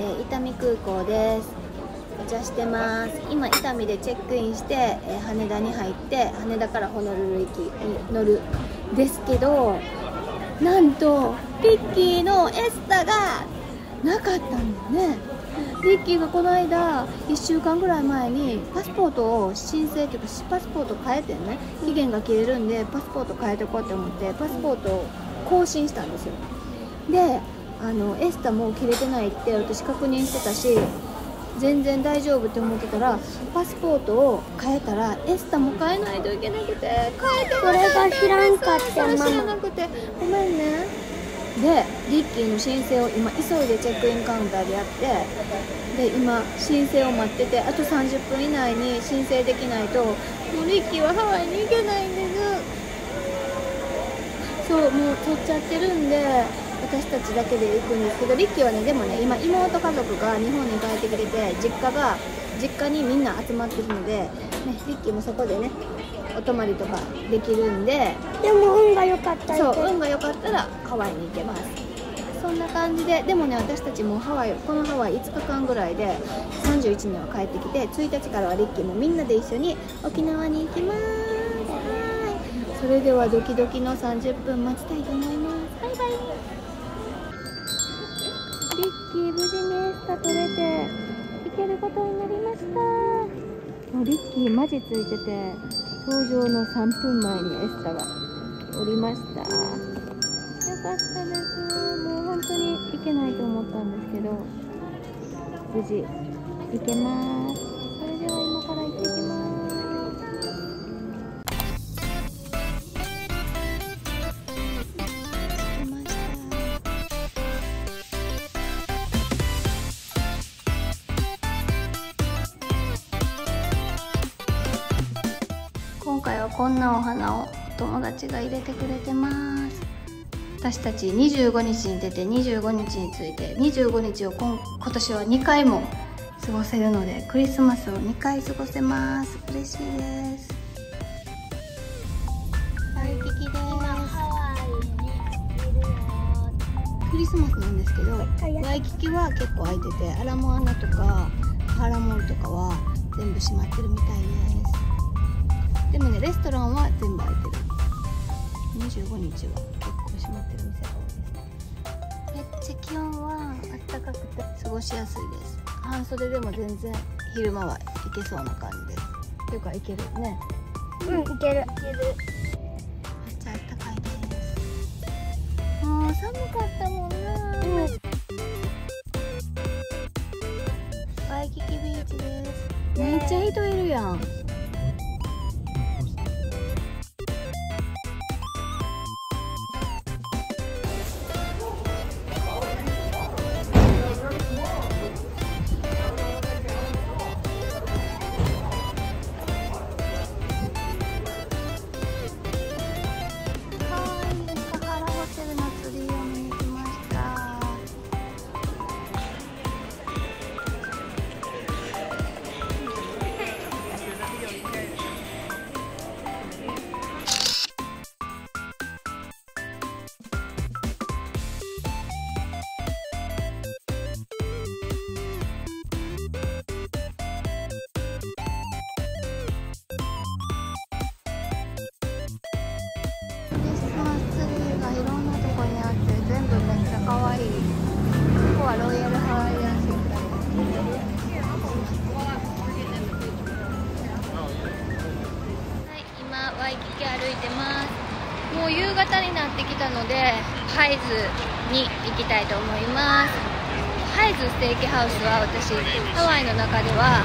え、伊丹空港です。お茶してます。今伊丹でチェックインして、え、羽田に入って羽田からホノルル行きに乗るですけどなんとリッキーのエスタがなかったんだよね。リッキーがこの間1週間ぐらい前にパスポートを申請というかパスポート変えてね期限が切れるんでパスポート変えてこうって思ってパスポートを更新したんですよ。であのエスタも切れてないって私確認してたし全然大丈夫って思ってたらパスポートを変えたらエスタも変えないといけなくて変えてそれが知らんかった知らなくて。ごめんね。でリッキーの申請を今急いでチェックインカウンターでやってで今申請を待っててあと30分以内に申請できないともうリッキーはハワイに行けないんです。そうもう取っちゃってるんで私たちだけで行くんですけどリッキーはねでもね今妹家族が日本に帰ってきてて実家が実家にみんな集まってるので、ね、リッキーもそこでねお泊まりとかできるんででも運が良かったそう運が良かったらハワイに行けます。そんな感じででもね私たちもハワイこのハワイ5日間ぐらいで31には帰ってきて1日からはリッキーもみんなで一緒に沖縄に行きます。はいそれではドキドキの30分待ちたいと思いますリッキー無事にエスタ取れて行けることになりました。もうリッキーマジついてて登場の3分前にエスタがおりました。よかったです。もう本当に行けないと思ったんですけど無事行けます。なお花を友達が入れてくれてます。私たち25日に出て25日について25日を今今年は2回も過ごせるのでクリスマスを2回過ごせます。嬉しいです。クリスマスなんですけどワイキキは結構空いててアラモアナとかハラモンとかは全部閉まってるみたいですでもねレストランは全部開いてる25日は結構閉まってる店が多いですめっちゃ気温は暖かくて過ごしやすいです半袖でも全然昼間はいけそうな感じですっていうかいけるねうんいけるいけるめっちゃ暖かいですもう寒かったもんな、うん、ワイキキビーチですめっちゃ人いるやん。でハイズに行きたいと思います。ハイズステーキハウスは私ハワイの中では、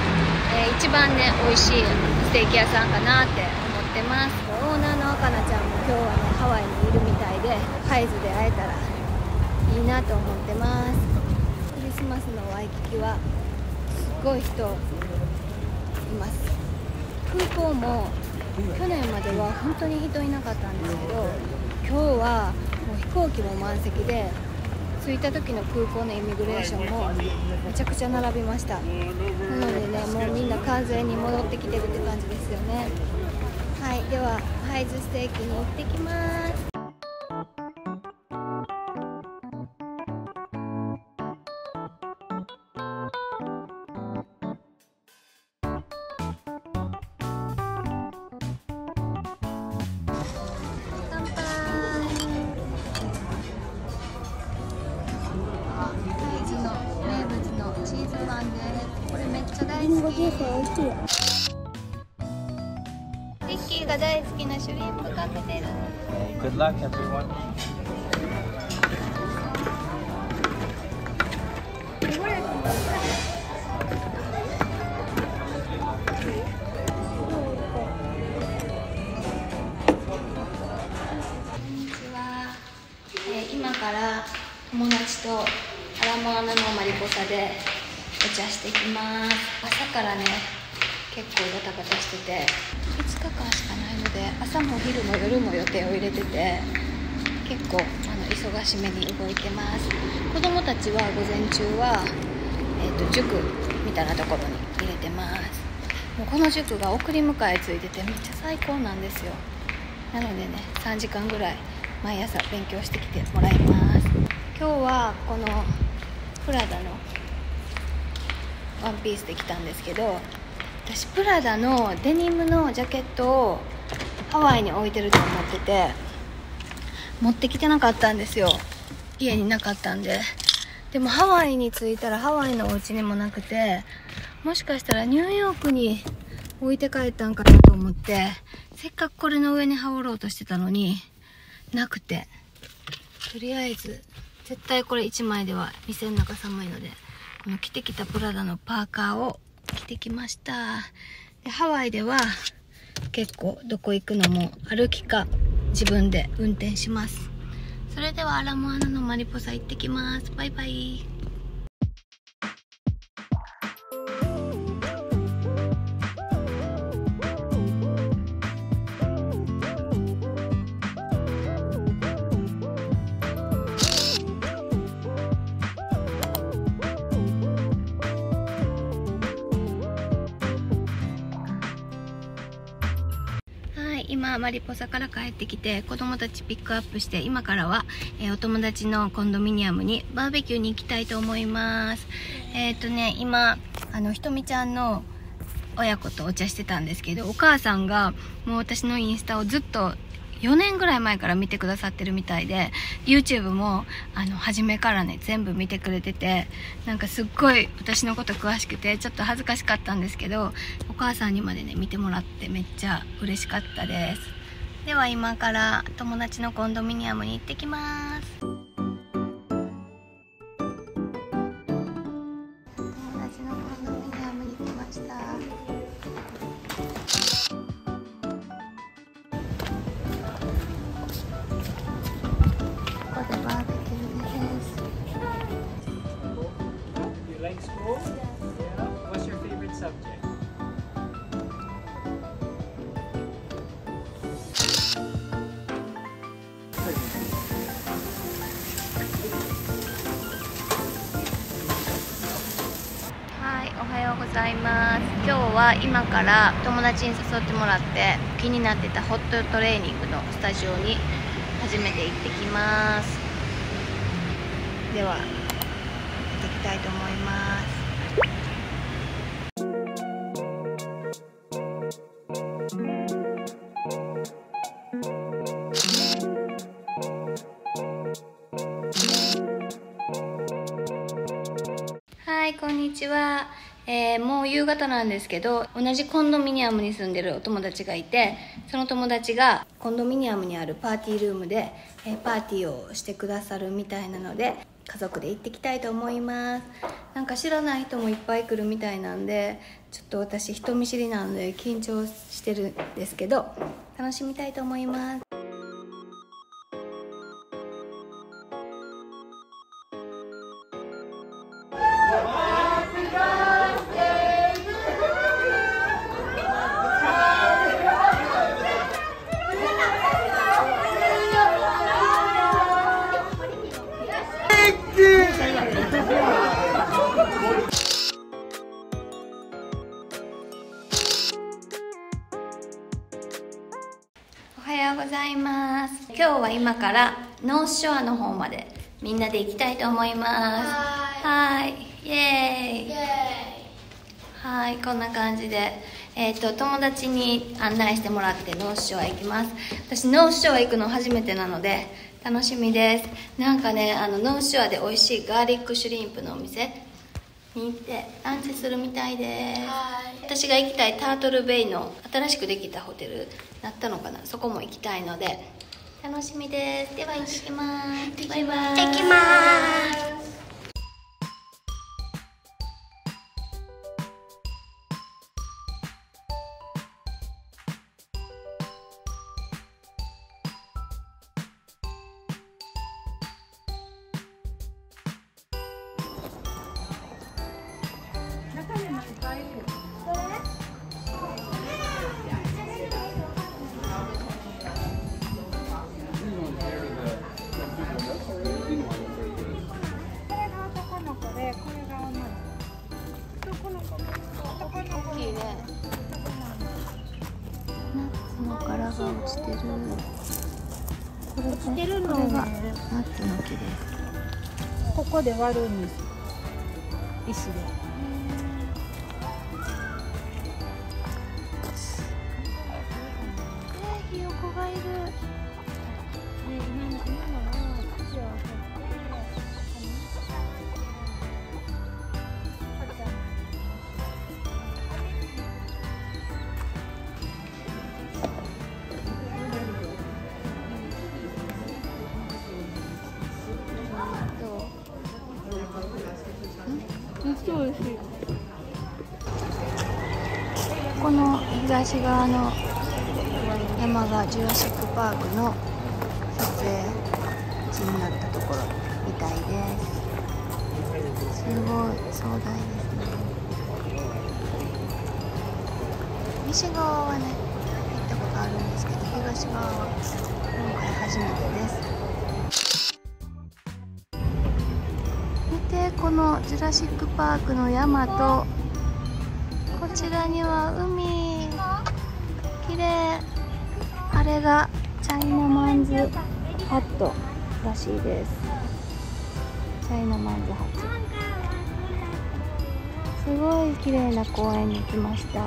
えー、一番ね美味しいステーキ屋さんかなって思ってます。オーナーの赤菜ちゃんも今日はねハワイにいるみたいでハイズで会えたらいいなと思ってます。クリスマスのワイキキはすごい人います。空港も去年までは本当に人いなかったんですけど今日は行機も満席で着いた時の空港のイミグレーションもめちゃくちゃ並びました。なのでねもうみんな完全に戻ってきてるって感じですよね。はいではハイズステーキに行ってきます。人生美味しいよリッキーが大好きなシュリンプカクテル good luck, everyone. 今から友達とアラモアナのマリポサで茶してきます。朝からね結構ガタガタしてて5日間しかないので朝も昼も夜も予定を入れてて結構あの忙しめに動いてます。子供たちは午前中は、えー、と塾みたいなところに入れてます。もうこの塾が送り迎えついててめっちゃ最高なんですよ。なのでね3時間ぐらい毎朝勉強してきてもらいます。今日はこのプラダのワンピースで来たんですけど私プラダのデニムのジャケットをハワイに置いてると思ってて持ってきてなかったんですよ。家になかったんで。でもハワイに着いたらハワイのお家にもなくてもしかしたらニューヨークに置いて帰ったんかなと思ってせっかくこれの上に羽織ろうとしてたのになくて。とりあえず絶対これ1枚では店の中寒いので。この着てきたプラダのパーカーを着てきました。でハワイでは結構どこ行くのも歩きか自分で運転します。それではアラモアナのマリポサ行ってきます。バイバイ。マリポサから帰ってきて子供たちピックアップして今からは、えーお友達のコンドミニアムにバーベキューに行きたいと思いますえっ、とね今あのひとみちゃんの親子とお茶してたんですけどお母さんがもう私のインスタをずっと4年ぐらい前から見てくださってるみたいで YouTube もあの初めからね全部見てくれててなんかすっごい私のこと詳しくてちょっと恥ずかしかったんですけどお母さんにまでね見てもらってめっちゃ嬉しかったです。では今から友達のコンドミニアムに行ってきます。は今から友達に誘ってもらって気になってたホットトレーニングのスタジオに初めて行ってきます。では、行ってきたいと思います。はい、こんにちは。えーもう夕方なんですけど、同じコンドミニアムに住んでるお友達がいて、その友達がコンドミニアムにあるパーティールームで、えーパーティーをしてくださるみたいなので、家族で行ってきたいと思います。なんか知らない人もいっぱい来るみたいなんで、ちょっと私人見知りなので緊張してるんですけど、楽しみたいと思います。今からノースショアの方までみんなで行きたいと思います。はい。イエーイ。はいこんな感じでえっ、と友達に案内してもらってノースショア行きます。私ノースショア行くの初めてなので楽しみです。なんかねあのノースショアで美味しいガーリックシュリンプのお店見に行ってランチするみたいです。私が行きたいタートルベイの新しくできたホテルなったのかな。そこも行きたいので楽しみです。では行ってきます。バイバイ。行ってきますッツの木で。すここで割るんです。石で。東側の山がジュラシック・パークの撮影地になったところみたいです。すごい壮大ですね。西側はね行ったことあるんですけど東側は今回初めてです。見てこのジュラシック・パークの山とこちらには海綺麗あれがチャイナマンズハットらしいです。チャイナマンズハット。すごい綺麗な公園に来ました。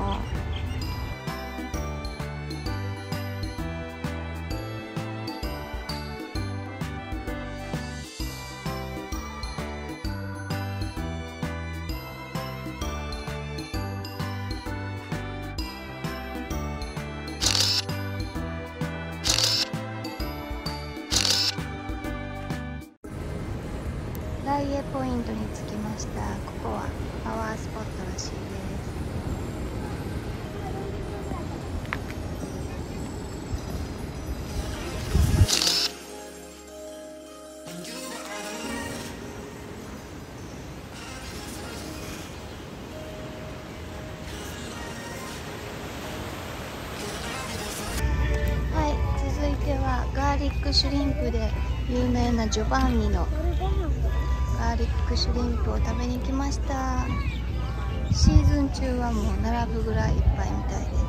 ライエポイントに着きました。ここはパワースポットらしいです。はい続いてはガーリックシュリンプで有名なジョバンニのクシュリンプを食べに来ました。シーズン中はもう並ぶぐらいいっぱいみたいです。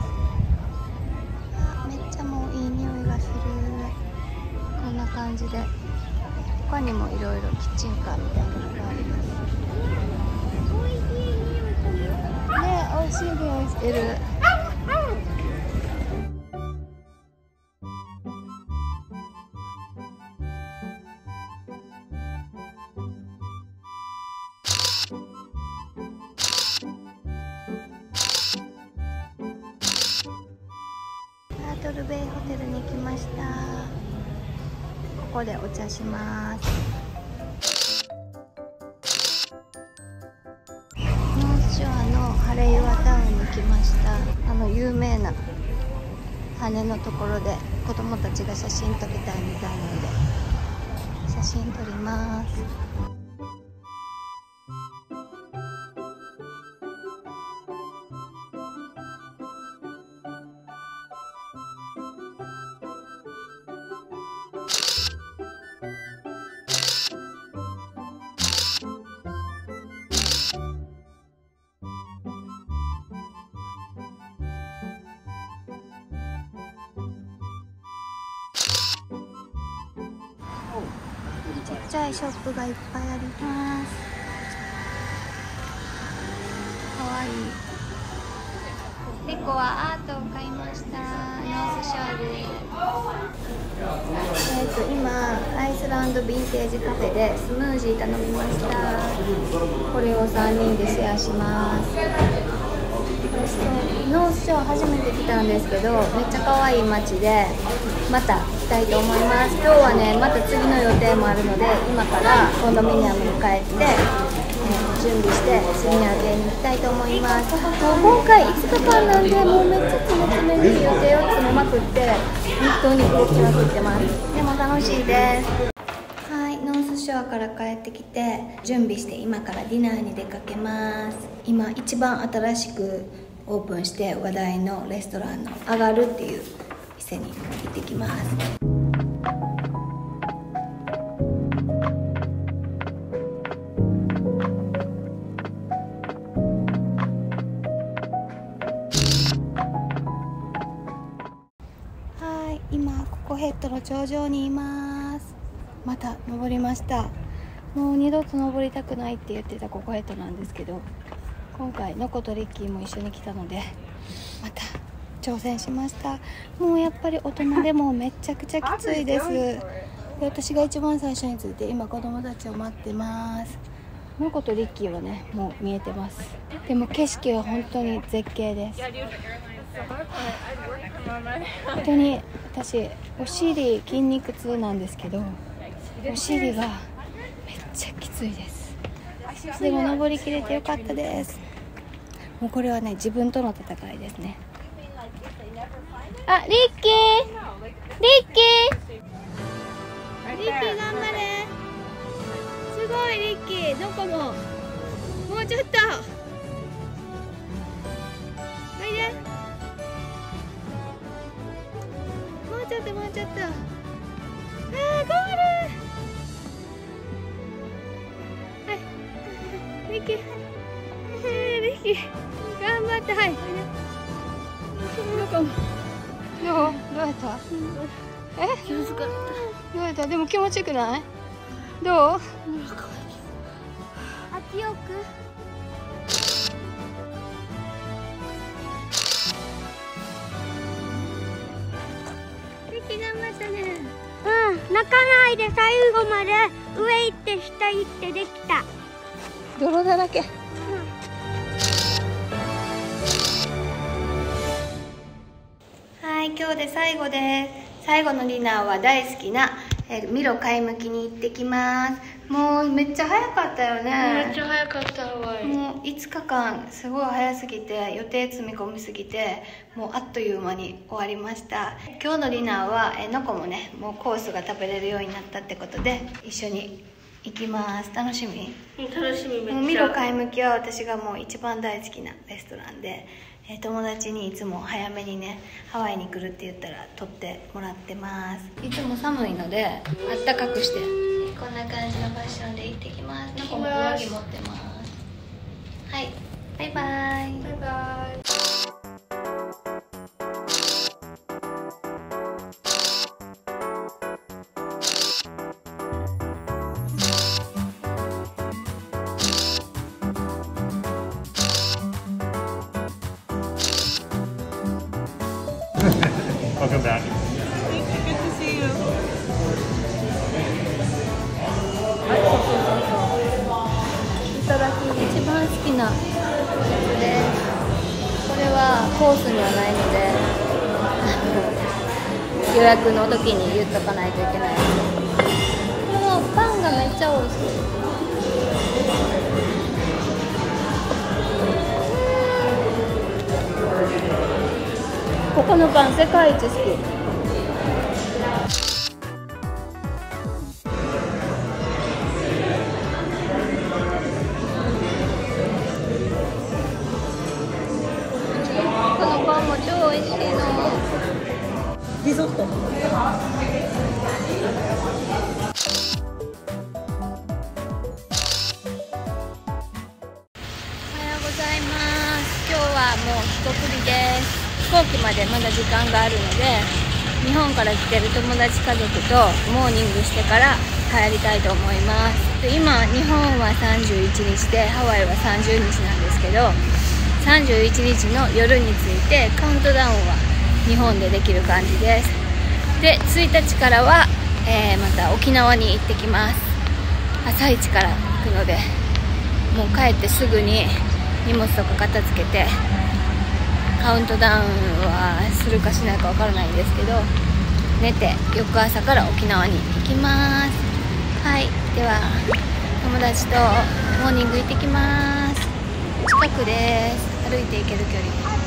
あめっちゃもういい匂いがする。こんな感じで。他にもいろいろキッチンカーみたいなのがあります。ね美味しい匂いしてるお茶します。ノースショアのハレイワタウンに来ました。あの有名な羽のところで子供たちが写真撮りたいみたいなので写真撮ります。ちっちゃいショップがいっぱいありますかわいいペコはアートを買いました。ノースショアでえっ、と今アイランドヴィンテージカフェでスムージー頼みました。これを3人でシェアします。ノースショア初めて来たんですけどめっちゃ可愛い街でまたたいと思います。今日はねまた次の予定もあるので今からコンドミニアムに帰って、えー準備して次の予定に行きたいと思います。もう今回5日間なんでもうめっちゃ詰め詰めに予定を詰めまくって本当に動きまくってます。でも楽しいです。はいノースショアから帰ってきて準備して今からディナーに出かけます。今一番新しくオープンして話題のレストランの「上がる」っていう店に行ってきます。はい今ココヘッドの頂上にいます。また登りました。もう二度と登りたくないって言ってたココヘッドなんですけど今回ノコとリッキーも一緒に来たのでまた挑戦しました。もうやっぱり大人でもめちゃくちゃきついです。で私が一番最初に着いて今子供たちを待ってます。ノコとリッキーはねもう見えてます。でも景色は本当に絶景です。本当に私お尻筋肉痛なんですけどお尻がめっちゃきついです。でも登りきれてよかったです。もうこれはね自分との戦いですねあリッキー。リッキー。リッキー頑張れ。すごいリッキー。どこももうちょっと。おいで。もうちょっともうちょっと。あーゴール。はい。リッキー。リッキー。頑張ってはい。どこもどう？どうやった？え？気持ちよかったどうやった？でも気持ちよくない？どう？あ強くリッキー頑張ったね。うん泣かないで最後まで上行って下行ってできた。泥だらけで最後です最後のディナーは大好きな、えーミロ買い向きに行ってきます。もうめっちゃ早かったよね。めっちゃ早かったわい。もう5日間すごい早すぎて予定積み込みすぎてもうあっという間に終わりました。今日のディナーはえのこもねもうコースが食べれるようになったってことで一緒に行きます。楽しみ。楽しみめっちゃ。ミロ買い向きは私がもう一番大好きなレストランで、えー友達にいつも早めにねハワイに来るって言ったら取ってもらってます。いつも寒いのであったかくして。こんな感じのファッションで行ってきます。なんかもう上着持ってます。はい。バイバイ。バイバイ。Welcome back. Good to see you. Right. いただき一番好きなやつですこれはコースにはないので予約の時に言っとかないといけないこのパンがめっちゃ美味しいここのパン世界一好き。間があるので日本から来てる友達家族とモーニングしてから帰りたいと思います。で今日本は31日でハワイは30日なんですけど31日の夜についてカウントダウンは日本でできる感じです。で1日からはえーまた沖縄に行ってきます。朝一から行くのでもう帰ってすぐに荷物とか片付けてカウントダウンはするかしないかわからないんですけど寝て翌朝から沖縄に行きます。はい。では友達とモーニング行ってきます。近くです。歩いて行ける距離。